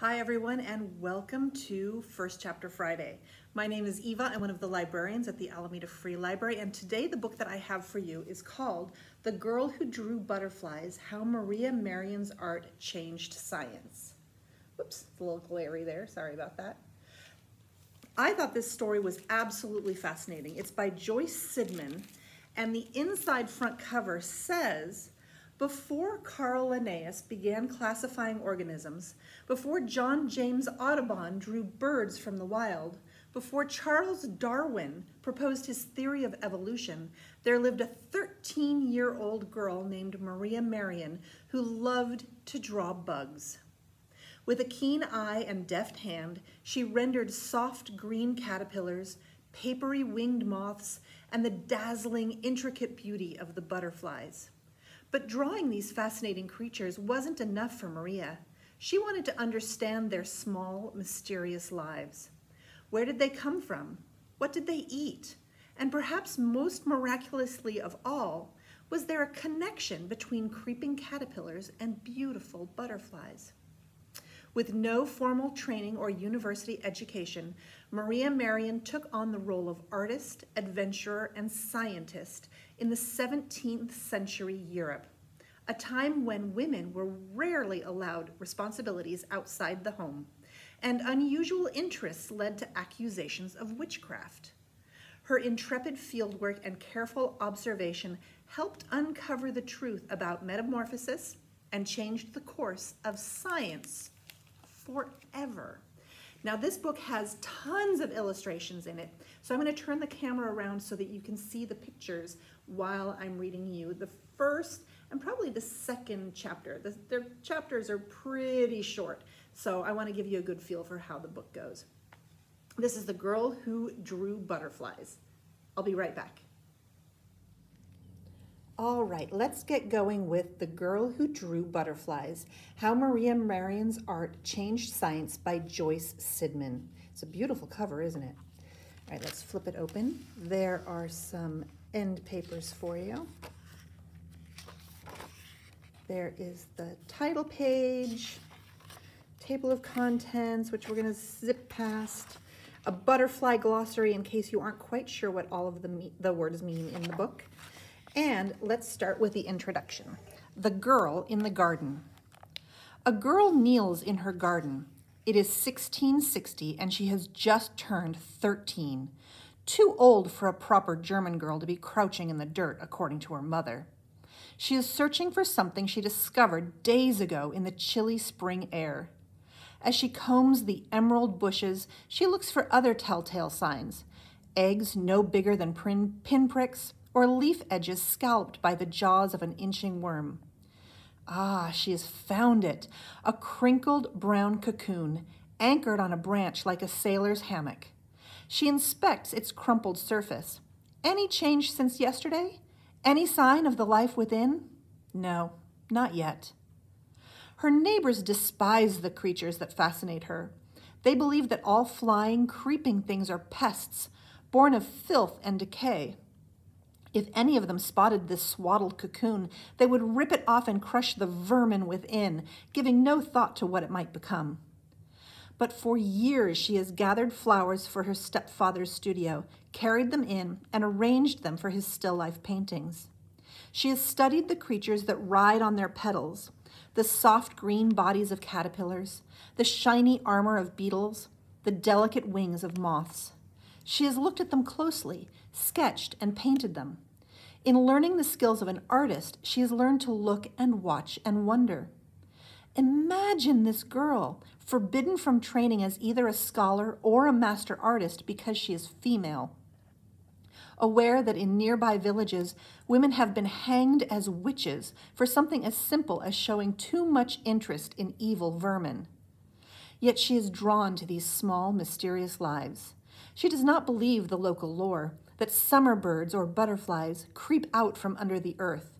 Hi everyone and welcome to First Chapter Friday. My name is Eva, I'm one of the librarians at the Alameda Free Library and today the book that I have for you is called The Girl Who Drew Butterflies, How Maria Merian's Art Changed Science. Whoops, a little glary there, sorry about that. I thought this story was absolutely fascinating. It's by Joyce Sidman and the inside front cover says before Carl Linnaeus began classifying organisms, before John James Audubon drew birds from the wild, before Charles Darwin proposed his theory of evolution, there lived a 13-year-old girl named Maria Merian who loved to draw bugs. With a keen eye and deft hand, she rendered soft green caterpillars, papery winged moths, and the dazzling, intricate beauty of the butterflies. But drawing these fascinating creatures wasn't enough for Maria. She wanted to understand their small, mysterious lives. Where did they come from? What did they eat? And perhaps most miraculously of all, was there a connection between creeping caterpillars and beautiful butterflies? With no formal training or university education, Maria Merian took on the role of artist, adventurer, and scientist in the 17th century Europe, a time when women were rarely allowed responsibilities outside the home, and unusual interests led to accusations of witchcraft. Her intrepid fieldwork and careful observation helped uncover the truth about metamorphosis and changed the course of science forever. Now this book has tons of illustrations in it, so I'm going to turn the camera around so that you can see the pictures while I'm reading you the first and probably the second chapter. The, their chapters are pretty short, so I want to give you a good feel for how the book goes. This is The Girl Who Drew Butterflies. I'll be right back. All right, let's get going with The Girl Who Drew Butterflies, How Maria Merian's Art Changed Science by Joyce Sidman. It's a beautiful cover, isn't it? All right, let's flip it open. There are some end papers for you. There is the title page, table of contents, which we're gonna zip past, a butterfly glossary in case you aren't quite sure what all of the, the words mean in the book. And let's start with the introduction. The Girl in the Garden. A girl kneels in her garden. It is 1660 and she has just turned 13. Too old for a proper German girl to be crouching in the dirt, according to her mother. She is searching for something she discovered days ago in the chilly spring air. As she combs the emerald bushes, she looks for other telltale signs. Eggs no bigger than pin pinpricks, or leaf edges scalped by the jaws of an inching worm. Ah, she has found it, a crinkled brown cocoon, anchored on a branch like a sailor's hammock. She inspects its crumpled surface. Any change since yesterday? Any sign of the life within? No, not yet. Her neighbors despise the creatures that fascinate her. They believe that all flying, creeping things are pests, born of filth and decay. If any of them spotted this swaddled cocoon, they would rip it off and crush the vermin within, giving no thought to what it might become. But for years she has gathered flowers for her stepfather's studio, carried them in, and arranged them for his still life paintings. She has studied the creatures that ride on their petals, the soft green bodies of caterpillars, the shiny armor of beetles, the delicate wings of moths. She has looked at them closely, sketched and painted them. In learning the skills of an artist, she has learned to look and watch and wonder. Imagine this girl, forbidden from training as either a scholar or a master artist because she is female. Aware that in nearby villages, women have been hanged as witches for something as simple as showing too much interest in evil vermin. Yet she is drawn to these small, mysterious lives. She does not believe the local lore that summer birds or butterflies creep out from under the earth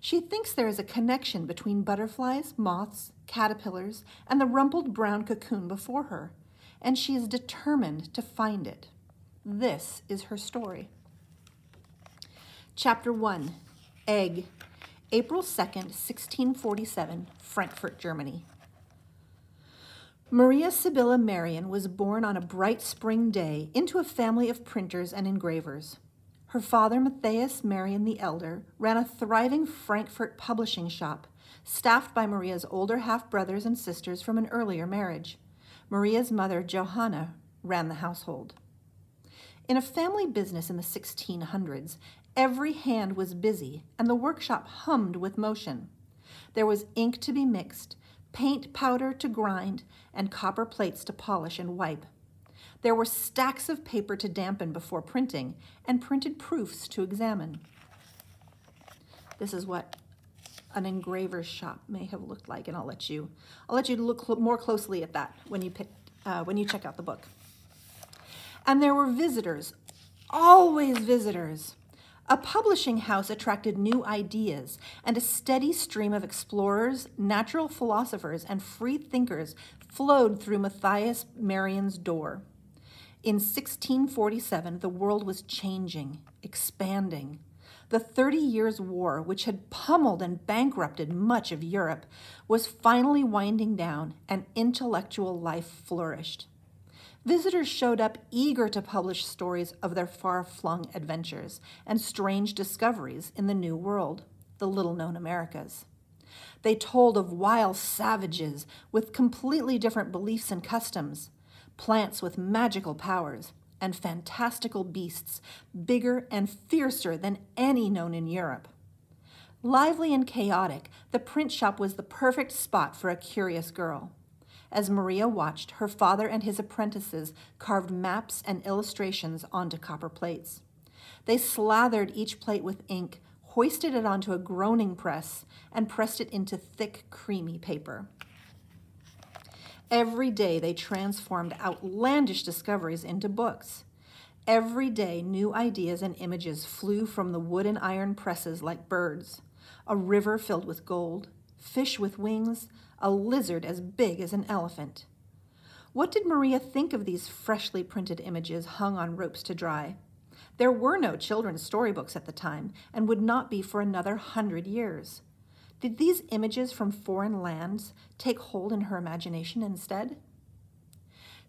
she thinks there is a connection between butterflies, moths, caterpillars, and the rumpled brown cocoon before her, and she is determined to find it. This is her story. Chapter 1 Egg, April 2nd, 1647, Frankfurt, Germany. Maria Sibylla Merian was born on a bright spring day into a family of printers and engravers. Her father, Matthias Merian the Elder, ran a thriving Frankfurt publishing shop, staffed by Maria's older half brothers and sisters from an earlier marriage. Maria's mother, Johanna, ran the household. In a family business in the 1600s, every hand was busy and the workshop hummed with motion. There was ink to be mixed, paint powder to grind, and copper plates to polish and wipe. There were stacks of paper to dampen before printing and printed proofs to examine. This is what an engraver's shop may have looked like, and I'll let you, I'll let you look more closely at that when you pick, uh, when you check out the book. And there were visitors, always visitors. A publishing house attracted new ideas, and a steady stream of explorers, natural philosophers, and free thinkers flowed through Matthias Merian's door. In 1647, the world was changing, expanding. The Thirty Years' War, which had pummeled and bankrupted much of Europe, was finally winding down, and intellectual life flourished. Visitors showed up eager to publish stories of their far flung adventures and strange discoveries in the New World, the little known Americas. They told of wild savages with completely different beliefs and customs, plants with magical powers, and fantastical beasts bigger and fiercer than any known in Europe. Lively and chaotic, the print shop was the perfect spot for a curious girl. As Maria watched, her father and his apprentices carved maps and illustrations onto copper plates. They slathered each plate with ink, hoisted it onto a groaning press, and pressed it into thick, creamy paper. Every day they transformed outlandish discoveries into books. Every day new ideas and images flew from the wood and iron presses like birds. A river filled with gold, fish with wings, a lizard as big as an elephant. What did Maria think of these freshly printed images hung on ropes to dry? There were no children's storybooks at the time and would not be for another hundred years. Did these images from foreign lands take hold in her imagination instead?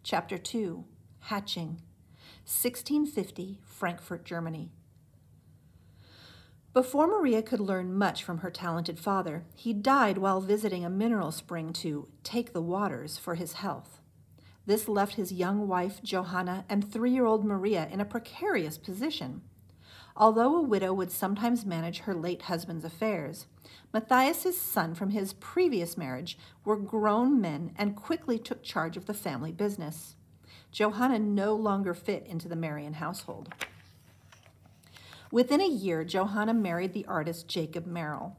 Chapter 2 Hatching 1650, Frankfurt, Germany. Before Maria could learn much from her talented father, he died while visiting a mineral spring to take the waters for his health. This left his young wife, Johanna, and three year old Maria in a precarious position. Although a widow would sometimes manage her late husband's affairs, Matthias's son from his previous marriage were grown men and quickly took charge of the family business. Johanna no longer fit into the Merian household. Within a year, Johanna married the artist Jacob Marrel.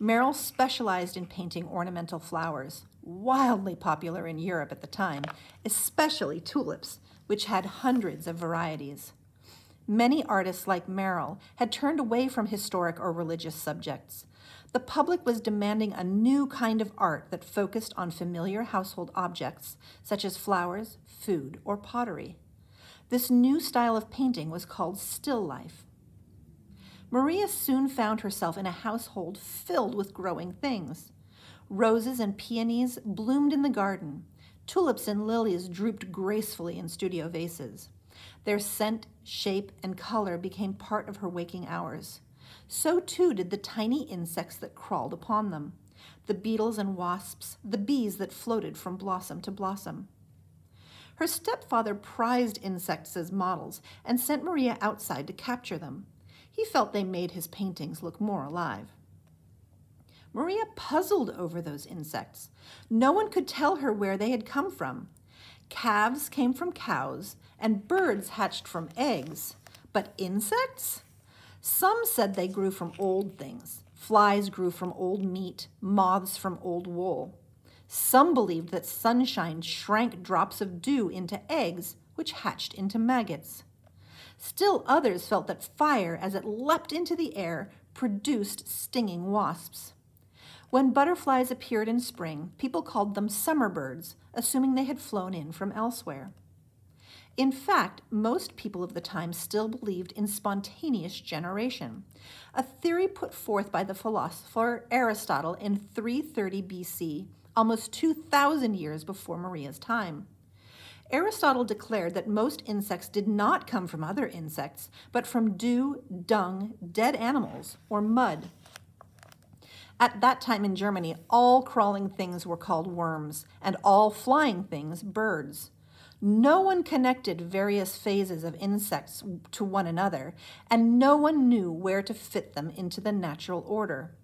Marrel specialized in painting ornamental flowers, wildly popular in Europe at the time, especially tulips, which had hundreds of varieties. Many artists like Marrel had turned away from historic or religious subjects. The public was demanding a new kind of art that focused on familiar household objects, such as flowers, food, or pottery. This new style of painting was called still life. Maria soon found herself in a household filled with growing things. Roses and peonies bloomed in the garden. Tulips and lilies drooped gracefully in studio vases. Their scent, shape, and color became part of her waking hours. So too did the tiny insects that crawled upon them, the beetles and wasps, the bees that floated from blossom to blossom. Her stepfather prized insects as models and sent Maria outside to capture them. He felt they made his paintings look more alive. Maria puzzled over those insects. No one could tell her where they had come from. Calves came from cows, and birds hatched from eggs. But insects? Some said they grew from old things. Flies grew from old meat, moths from old wool. Some believed that sunshine shrank drops of dew into eggs, which hatched into maggots. Still others felt that fire, as it leapt into the air, produced stinging wasps. When butterflies appeared in spring, people called them summer birds, assuming they had flown in from elsewhere. In fact, most people of the time still believed in spontaneous generation, a theory put forth by the philosopher Aristotle in 330 BC almost 2,000 years before Maria's time. Aristotle declared that most insects did not come from other insects, but from dew, dung, dead animals, or mud. At that time in Germany, all crawling things were called worms, and all flying things birds. No one connected various phases of insects to one another, and no one knew where to fit them into the natural order.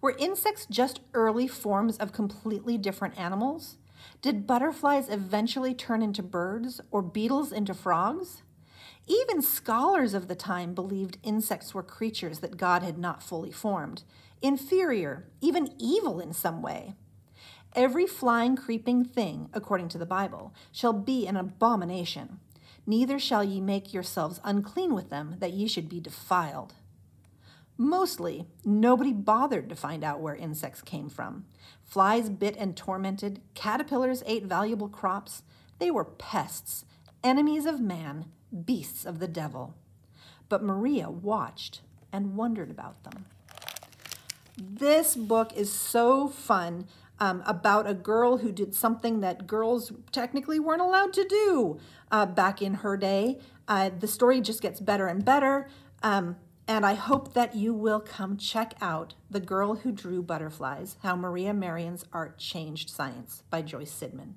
Were insects just early forms of completely different animals? Did butterflies eventually turn into birds or beetles into frogs? Even scholars of the time believed insects were creatures that God had not fully formed, inferior, even evil in some way. Every flying, creeping thing, according to the Bible, shall be an abomination. Neither shall ye make yourselves unclean with them, that ye should be defiled. Mostly, nobody bothered to find out where insects came from. Flies bit and tormented, caterpillars ate valuable crops. They were pests, enemies of man, beasts of the devil. But Maria watched and wondered about them. This book is so fun um, about a girl who did something that girls technically weren't allowed to do uh, back in her day. Uh, the story just gets better and better. Um, and I hope that you will come check out The Girl Who Drew Butterflies How Maria Merian's Art Changed Science by Joyce Sidman.